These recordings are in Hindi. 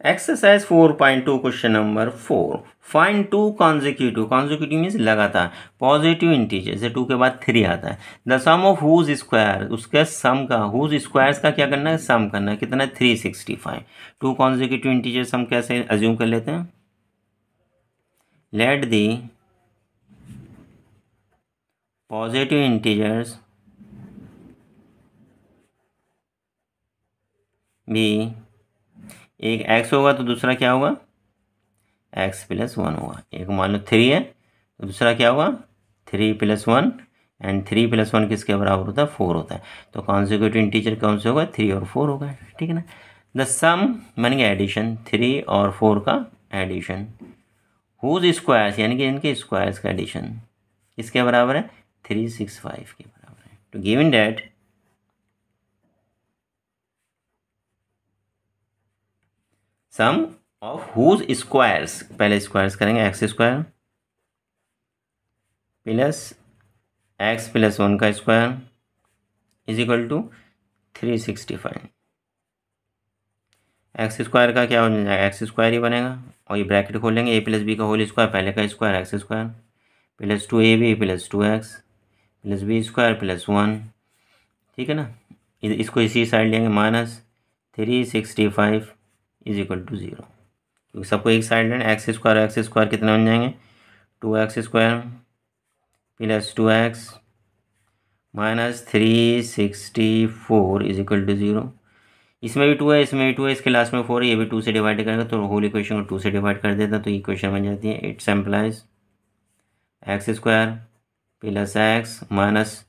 Exercise four point two question number four fine two consecutive consecutive means लगातार. पॉजिटिव इंटीजर जैसे टू के बाद थ्री आता है. The sum of whose square उसके सम का. हुज स्क्वायर्स का क्या करना है? सम करना है. कितना three sixty five two consecutive integer sum कैसे अज्यूम कर लेते हैं? Let the positive integers be एक एक्स होगा तो दूसरा क्या होगा? एक्स प्लस वन होगा। एक मान लो थ्री है तो दूसरा क्या होगा? Three plus one and three plus one किसके बराबर होता है? फोर होता है। तो कॉन्सिक्यूटिव इंटीजर कौन से होगा? थ्री और फोर होगा, ठीक है ना? द सम मानेंगे एडिशन थ्री और फोर का एडिशन हुज स्क्वायर्स यानी कि इनके स्क्वायर्स का एडिशन किसके बराबर है? थ्री सिक्स फाइव के बराबर है। To given that sum of whose squares. पहले स्क्वायर्स करेंगे, x square plus x plus one का square is equal to three sixty five. X square का क्या हो जाएगा? एक्स स्क्वायर ही बनेगा और ये ब्रैकेट खोलेंगे, ए प्लस बी का होल स्क्वायर, पहले का square, x square. Plus two a b, plus two x, plus b square, plus one. ठीक है ना? इसको इसी साइड लेंगे, minus three sixty five. Is equal to zero. क्योंकि सबको एक साइड लेना एक्स स्क्वायर एक्स स्क्वायर कितने बन जाएँगे? Two x square plus two x minus three sixty four is equal to zero इसमें भी टू है, इसमें भी टू है, इसके लास्ट में फोर है, ये भी टू से डिवाइड करेगा तो होल इक्वेशन को टू से डिवाइड कर देता तो इक्वेशन बन जाती है it's implies x square plus x minus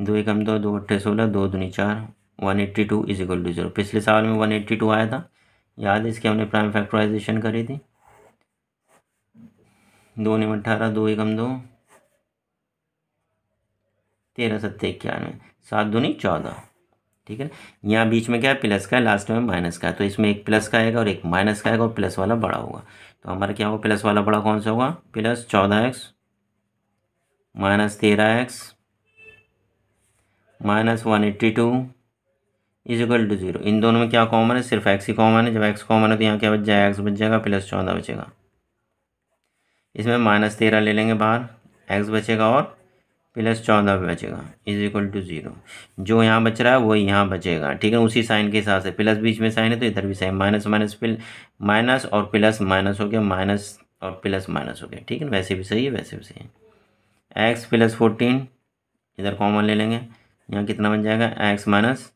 दो एकम दो दो अट्ठे सोलह, दो दूनी चार one eighty two is equal to zero पिछले साल में वन एट्टी टू आया था याद इसकी हमने प्राइम फैक्टराइजेशन करी थी? दो निम अट्ठारह दो एकम दो। तेरह, सत्तर, इक्यानवे, सात दूनी चौदह। ठीक है यहाँ बीच में क्या है? प्लस का है लास्ट में माइनस का है। तो इसमें एक प्लस का आएगा और एक माइनस का आएगा और प्लस वाला बड़ा होगा। तो हमारा क्या होगा? प्लस वाला बड़ा कौन सा होगा? प्लस चौदह एक्स माइनस तेरह x minus one eighty two is equal to zero इन दोनों में क्या कॉमन है? सिर्फ़ एक्स ही कॉमन है। जब एक्स कॉमन है तो यहाँ क्या बच जाएगा? एक्स बच जाएगा प्लस चौदह बचेगा। इसमें माइनस तेरह ले लेंगे बाहर। एक्स बचेगा और प्लस चौदह भी बचेगा। इज़ इक्वल टू ज़ीरो जो यहाँ बच रहा है वही यहाँ बचेगा। ठीक है? उसी साइन के हिसाब से। प्लस बीच में साइन है तो इधर भी साइन माइनस माइनस माइनस और प्लस माइनस हो गया। माइनस और प्लस माइनस हो गया। ठीक है? वैसे भी सही है, वैसे भी सही है। एक्स प्लस फोर्टीन इधर कॉमन ले लेंगे। यहाँ कितना बन जाएगा? X minus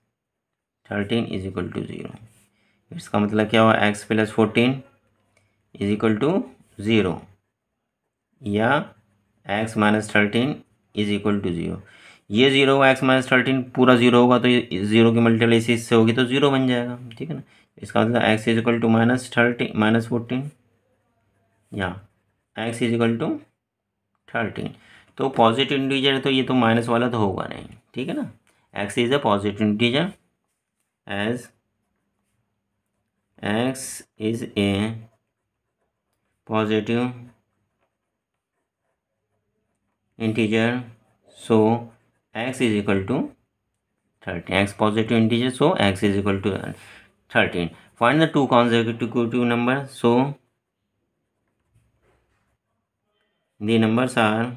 thirteen is equal to zero. इसका मतलब क्या हुआ? X plus fourteen is equal to zero. या x minus thirteen is equal to zero. ये ज़ीरो होगा एक्स माइनस थर्टीन पूरा ज़ीरो होगा तो ये ज़ीरो की मल्टीपल इसी इससे होगी तो ज़ीरो बन जाएगा, ठीक है ना? इसका मतलब x is equal to minus thirteen, minus fourteen, या x is equal to thirteen. तो पॉजिटिव इंटीजर तो ये तो माइनस वाला तो होगा नहीं, ठीक है ना? X is a positive integer as x is a positive integer so x is equal to 13 x positive integer so x is equal to 13 find the two consecutive number so the numbers are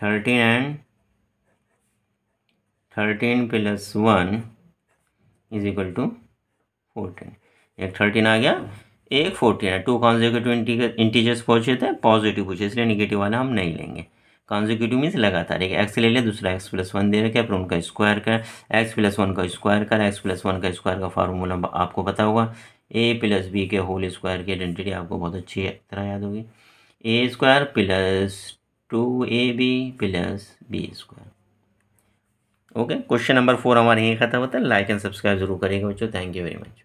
thirteen and thirteen plus one is equal to fourteen एक थर्टीन आ गया, एक फोर्टीन है। टू कॉन्जिक्यूटिव इंटीजर्स पूछे थे पॉजिटिव पूछे इसलिए निगेटिव वाला हम नहीं लेंगे। कॉन्जिक्यूटिव मीन्स लगातार, एक एक्स ले लिया, दूसरा एक्स प्लस वन दे रखे फिर उनका स्क्वायर कर। एक्स प्लस वन का स्क्वायर कर एक्स प्लस वन का स्क्वायर का फार्मूला आपको पता होगा। ए प्लस बी के होल स्क्वायर की आइडेंटिटी आपको बहुत अच्छी तरह याद होगी। A square plus two A B plus B square okay question number four हमारे यहीं खत्म होता है। लाइक एंड सब्सक्राइब ज़रूर करेंगे बच्चों। Thank you very much